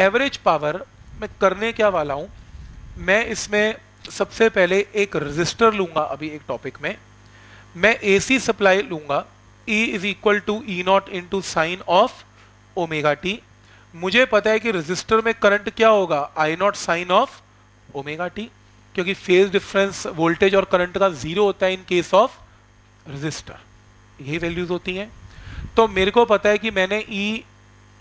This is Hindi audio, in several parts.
एवरेज पावर मैं करने क्या वाला हूँ? मैं इसमें सबसे पहले एक रजिस्टर लूँगा अभी एक टॉपिक में। मैं एसी सप्लाई लूँगा। E is equal to E naught into sine of omega T मुझे पता है कि रजिस्टर में करंट क्या होगा? I naught sine of omega T क्योंकि फ़ेज़ डिफरेंस वोल्टेज और करंट का ज़ीरो होता है इन केस ऑफ़ रजिस्टर यही वैल्यूज़ होती हैं। तो मेरे को पता है कि मैंने ई e,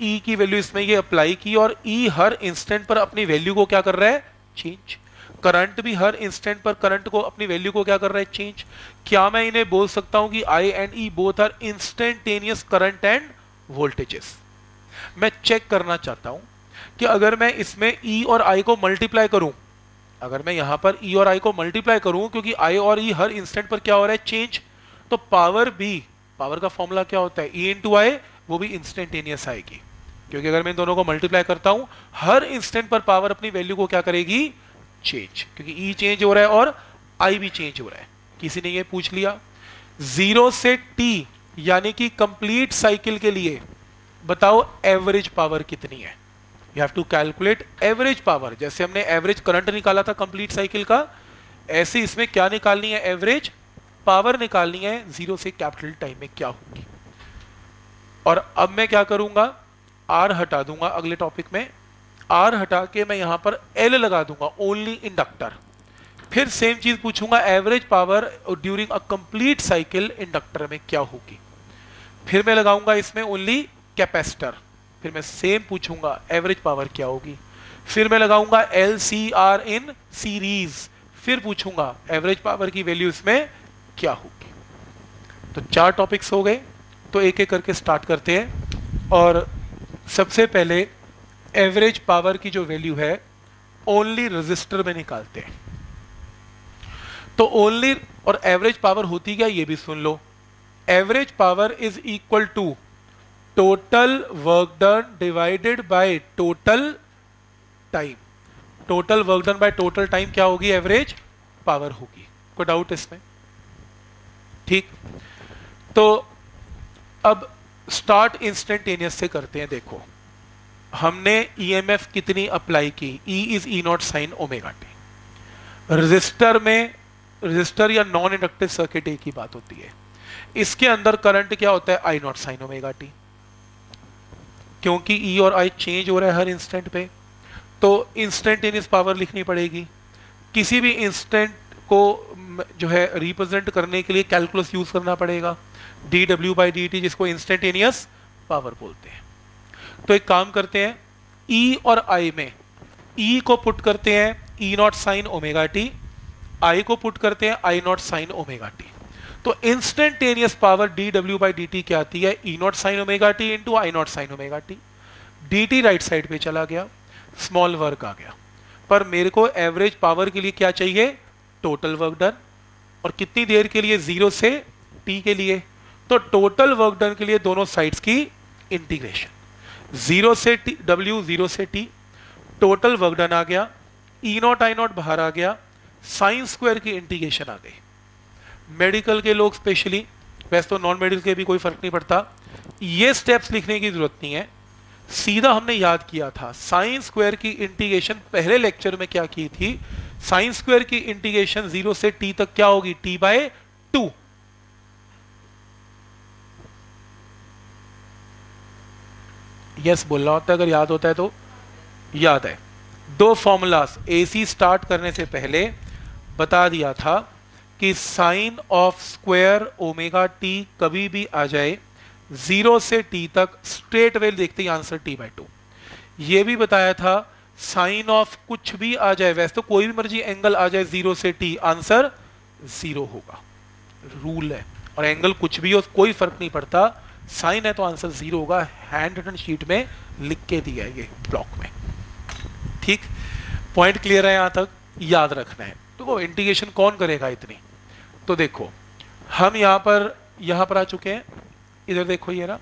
ई e की वैल्यू इसमें ये अप्लाई की और ई e हर इंस्टेंट पर अपनी वैल्यू को क्या कर रहा है? चेंज करंट भी हर इंस्टेंट पर करंट को अपनी वैल्यू को क्या कर रहा है? चेंज क्या मैं इन्हें बोल सकता हूँ कि I and E both are instantaneous current and voltages मैं चेक करना चाहता हूँ कि अगर मैं इसमें ई और आई को मल्टीप्लाई करूँ, अगर मैं यहाँ पर ई और आई को मल्टीप्लाई करूँ, क्योंकि आई और ई हर इंस्टेंट पर क्या हो रहा है? चेंज तो पावर बी पावर का फॉर्मूला क्या होता है? ई इंटू आई वो भी इंस्टेंटेनियस आएगी. क्योंकि अगर मैं इन दोनों को मल्टीप्लाई करता हूँ, हर इंस्टेंट पर पावर अपनी वैल्यू को क्या करेगी? चेंज क्योंकि ई e चेंज हो रहा है और आई भी चेंज हो रहा है। किसी ने ये पूछ लिया? ज़ीरो से टी यानी कि कंप्लीट साइकिल के लिए, बताओ एवरेज पावर कितनी है? You have to calculate average power जैसे हमने एवरेज करंट निकाला था कंप्लीट साइकिल का, ऐसे इसमें क्या निकालनी है एवरेज पावर निकालनी है ज़ीरो से कैपिटल टाइम में क्या होगी? और अब मैं क्या करूँगा? आर हटा दूँगा अगले टॉपिक में। आर हटा के मैं यहाँ पर एल लगा दूँगा ओनली इंडक्टर फिर सेम चीज़ पूछूँगा average power during a complete cycle inductor में क्या होगी? फिर मैं लगाऊँगा इसमें ओनली कैपेसिटर फिर मैं सेम पूछूँगा एवरेज पावर क्या होगी? फिर मैं लगाऊँगा L C R in series फिर पूछूँगा एवरेज पावर की वैल्यू इसमें क्या होगी? तो चार टॉपिक्स हो गए तो एक एक करके स्टार्ट करते हैं। और सबसे पहले एवरेज पावर की जो वैल्यू है ओनली रजिस्टर में निकालते हैं। तो ओनली और एवरेज पावर होती क्या, ये भी सुन लो। Average power is equal to total work done divided by total time total work done by total time क्या होगी? एवरेज पावर होगी। कोई डाउट इसमें? ठीक? तो अब स्टार्ट इंस्टेंटेनियस से करते हैं, देखो। हमने ईएमएफ e कितनी अप्लाई की? E is E naught sine omega T resistor में रजिस्टर या नॉन इंडक्टिव सर्किट एक ही बात होती है। इसके अंदर करंट क्या होता है? I naught sine omega T क्योंकि ई e और आई चेंज हो रहा है हर इंस्टेंट पे तो इंस्टेंटेनियस पावर लिखनी पड़ेगी। किसी भी इंस्टेंट को जो है रिप्रेजेंट करने के लिए कैलकुलस यूज़ करना पड़ेगा। D W by D T जिसको इंस्टेंटेनियस पावर बोलते हैं। तो एक काम करते हैं ई e और आई में ई e को पुट करते हैं E naught sine omega T I को पुट करते हैं I naught sine omega T तो instantaneous power D W by D T क्या आती है? E naught sine omega T into I naught sine omega T D T right side पे चला गया स्मॉल वर्क आ गया। पर मेरे को एवरेज पावर के लिए क्या चाहिए? टोटल वर्क डन और कितनी देर के लिए ज़ीरो से टी के लिए? तो टोटल वर्क डन के लिए दोनों साइड्स की इंटीग्रेशन ज़ीरो से टी डब्ल्यू ज़ीरो से टी टोटल वर्क डन आ गया. ई नॉट आई नॉट बाहर आ गया. साइन स्क्वायर की इंटीग्रेशन आ गई. मेडिकल के लोग स्पेशली वैसे तो नॉन मेडिकल के भी कोई फ़र्क नहीं पड़ता. ये स्टेप्स लिखने की ज़रूरत नहीं है. सीधा हमने याद किया था. साइन स्क्वायर की इंटीग्रेशन पहले लेक्चर में क्या की थी? साइन स्क्वायर की इंटीग्रेशन ज़ीरो से टी तक क्या होगी? T by to. यस बोलना होता है अगर याद होता है तो याद है। दो फॉर्मूलास एसी स्टार्ट करने से पहले बता दिया था कि sine of square omega T कभी भी आ जाए, ज़ीरो से टी तक स्ट्रेट वेल देखते ही आंसर टी बाई टू। ये भी बताया था साइन ऑफ़ कुछ भी आ जाए, वैसे तो कोई भी मर्ज़ी एंगल आ जाए ज़ीरो से टी आंसर ज़ीरो होगा। रूल है। और एंगल कुछ भी हो, कोई फ़र्क नहीं पड़ता। साइन है तो आंसर ज़ीरो होगा। हैंड रिटन शीट में लिख के दिया है ये ब्लॉक में। ठीक? पॉइंट क्लियर है यहाँ तक? याद रखना है। तो वो इंटीग्रेशन कौन करेगा इतनी? तो देखो, हम यहाँ पर यहाँ पर आ चुके हैं। इधर देखो ये ना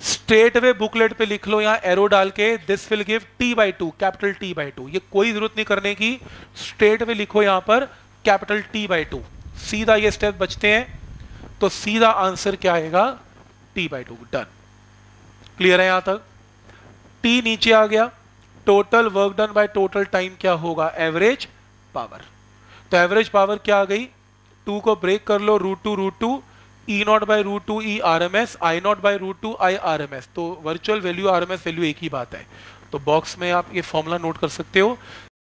स्ट्रेट वे बुकलेट पे लिख लो यहाँ एरो डाल के this will give T by two capital T by two ये कोई ज़रूरत नहीं करने की। स्ट्रेट वे लिखो यहाँ पर कैपिटल टी बाई टू सीधा ये स्टेप बचते हैं तो सीधा आंसर क्या आएगा? T by two done clear है यहाँ तक? टी नीचे आ गया। Total work done by total time क्या होगा? एवरेज पावर तो एवरेज पावर क्या आ गई? टू को ब्रेक कर लो root two root two E naught by root two E R M S I naught by root two I R M S तो virtual value R M S value एक ही बात है। तो बॉक्स में आप ये फॉर्मूला नोट कर सकते हो।